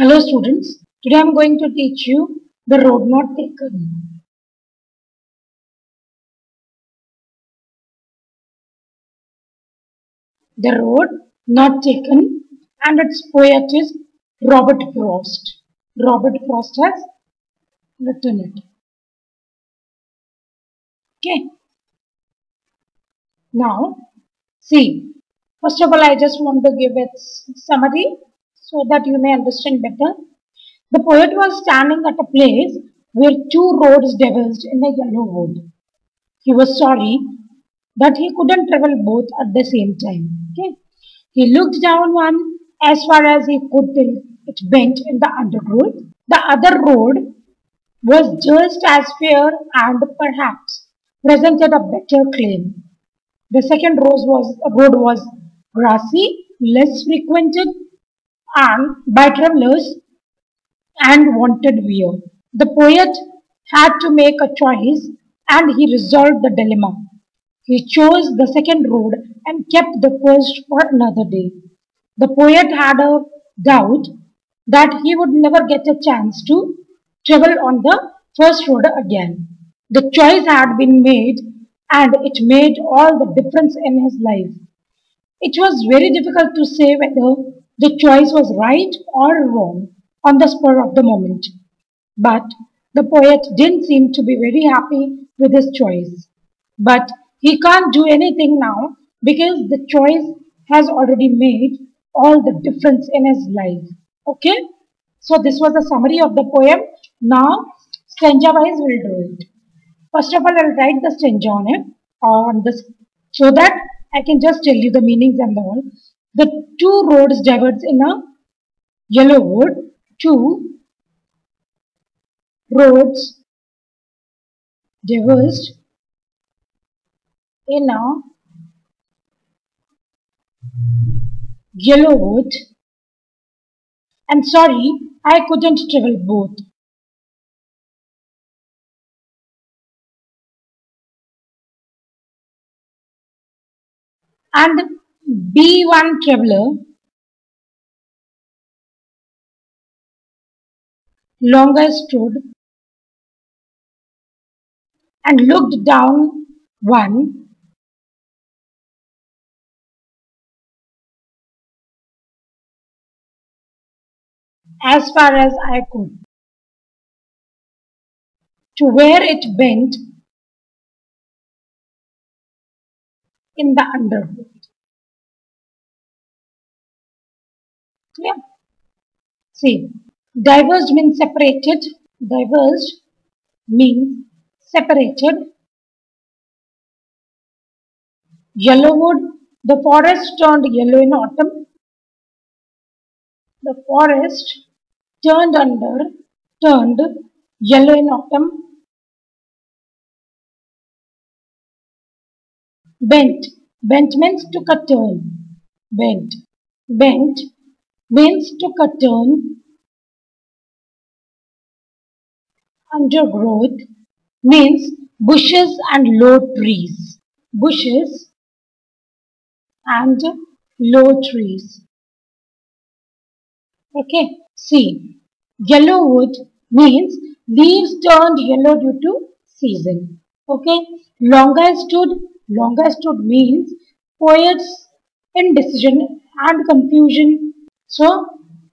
Hello students, today I am going to teach you the road not taken. The road not taken and its poet is Robert Frost. Robert Frost has written it. Okay. Now, see, first of all I just want to give its summary so that you may understand better. The poet was standing at a place where two roads diverged in a yellow wood. He was sorry that he couldn't travel both at the same time. Okay. He looked down one as far as he could till it bent in the undergrowth. The other road was just as fair and perhaps presented a better claim. The second road was, road was grassy, less frequented, and by travelers and wanted view. The poet had to make a choice and he resolved the dilemma. He chose the second road and kept the first for another day. The poet had a doubt that he would never get a chance to travel on the first road again. The choice had been made and it made all the difference in his life. It was very difficult to say whether the choice was right or wrong on the spur of the moment. But the poet didn't seem to be very happy with his choice. But he can't do anything now because the choice has already made all the difference in his life. Okay? So this was the summary of the poem. Now stanza wise we'll do it. First of all I'll write the stanza on it on this so that I can just tell you the meanings and all. The two roads diverge in a yellow wood. Two roads diverged in a yellow wood. And sorry, I couldn't travel both. And B1 traveler longer stood and looked down one as far as I could to where it bent in the underwood. Clear? See, diverged means separated. Diverged means separated. Yellow wood, the forest turned yellow in autumn. The forest turned under, turned yellow in autumn. Bent, bent means took a turn. Bent, bent means took a turn. Undergrowth means bushes and low trees. Bushes and low trees. Okay, see, yellow wood means leaves turned yellow due to season. Okay, longer stood, longer stood means poet's indecision and confusion. So,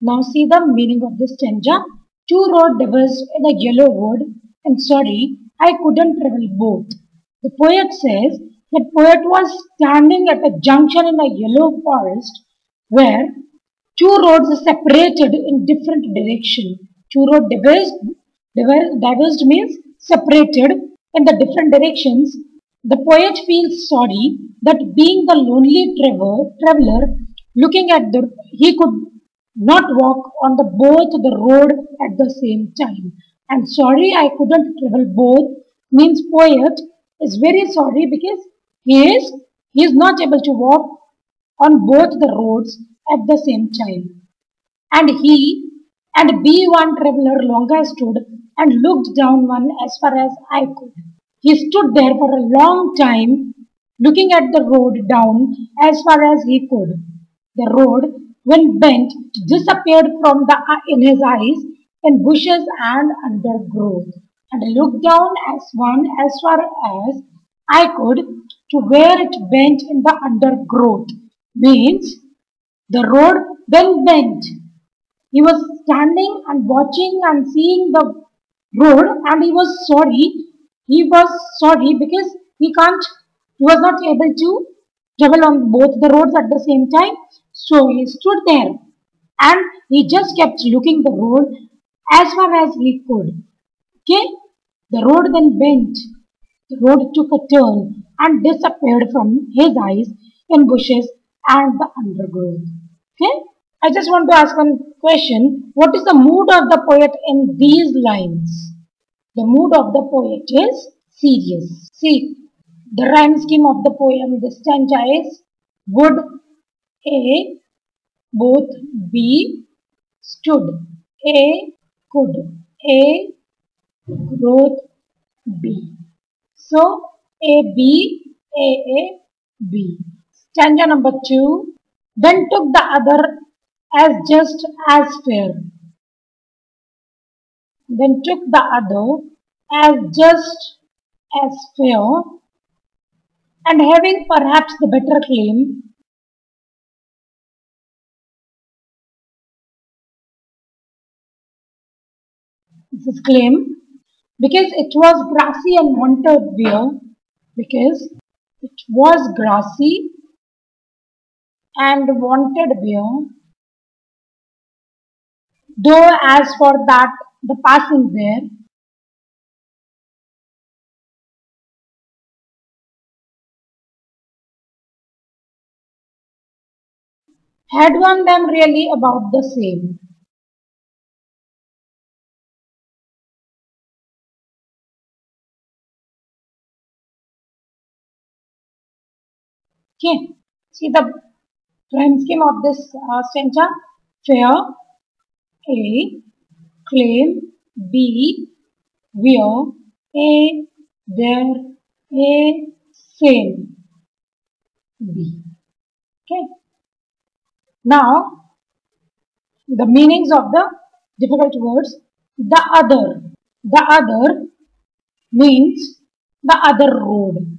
now see the meaning of this stanza. Two road diverged in a yellow wood and sorry, I couldn't travel both. The poet says that poet was standing at a junction in a yellow forest where two roads are separated in different direction. Two road diverged, diverged means separated in the different directions. The poet feels sorry that being the lonely traveler, traveler looking at the, he could not walk on the both the road at the same time. And sorry I couldn't travel both means poet is very sorry because he is he is not able to walk on both the roads at the same time. And he and B1 traveler longer stood and looked down one as far as I could. He stood there for a long time looking at the road down as far as he could. The road when bent, disappeared from the in his eyes in bushes and undergrowth, and looked down as one as far as I could to where it bent in the undergrowth. Means the road then bent. He was standing and watching and seeing the road and he was sorry. He was sorry because he can't, he was not able to travel on both the roads at the same time. So he stood there and he just kept looking the road as far as he could. Okay, the road then bent. The road took a turn and disappeared from his eyes in bushes and the undergrowth. Okay, I just want to ask one question. What is the mood of the poet in these lines? The mood of the poet is serious. See, the rhyme scheme of the poem, the stanza is would A both B stood. A could. A growth B. So A B A A B. Stanza number two. Then took the other as just as fair. Then took the other as just as fair and having perhaps the better claim this is claim because it was grassy and wanted wear because it was grassy and wanted wear though as for that the passing there had one them really about the same. Okay, see the rhyme scheme of this uh, stanza. Fair, A, claim, B, wear, A, there, A, same, B. Okay. Now, the meanings of the difficult words. The other. The other means the other road.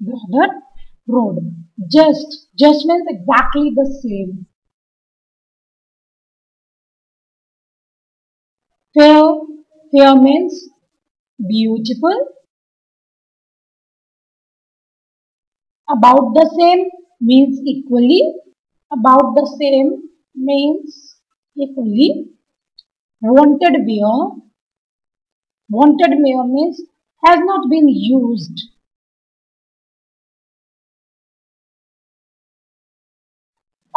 The other road. Just. Just means exactly the same. Fair. Fair means beautiful about the same means equally about the same means equally wanted wear wanted wear means has not been used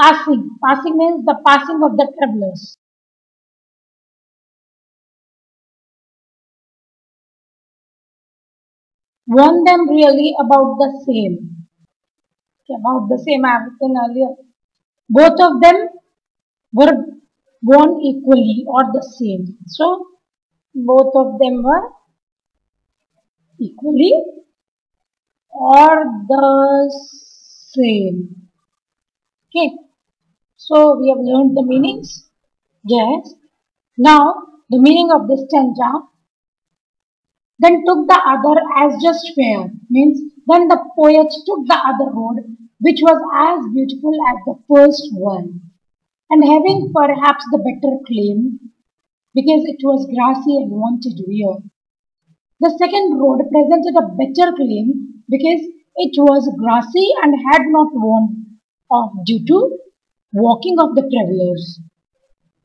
passing passing means the passing of the travelers won them really about the same about the same I have written earlier. Both of them were born equally or the same. So, both of them were equally or the same. Okay. So, we have learned the meanings. Yes. Now, the meaning of this stanza. Then took the other as just fair. Means then the poet took the other road, which was as beautiful as the first one, and having perhaps the better claim, because it was grassy and wanted wear. The second road presented a better claim because it was grassy and had not worn off due to walking of the travelers.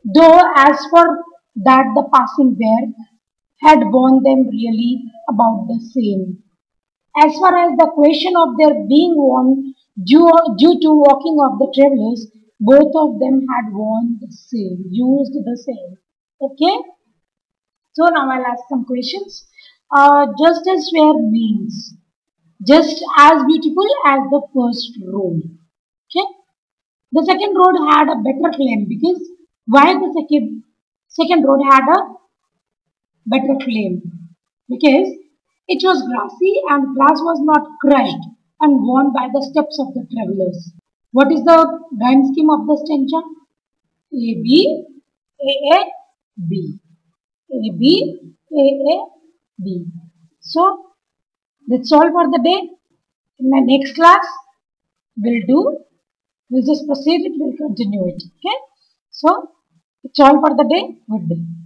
Though as for that the passing there had borne them really about the same. As far as the question of their being worn due, due to walking of the travelers, both of them had worn the same, used the same. Okay? So now I'll ask some questions. Uh, just as fair means just as beautiful as the first road. Okay? The second road had a better claim because why the second second road had a better claim? Because It was grassy and grass was not crushed and worn by the steps of the travelers. What is the rhyme scheme of the stanza? A B A A B A B A A B. So that's all for the day. In my next class, we'll do. We'll just proceed it. We'll continue it. Okay. So it's all for the day. Good day.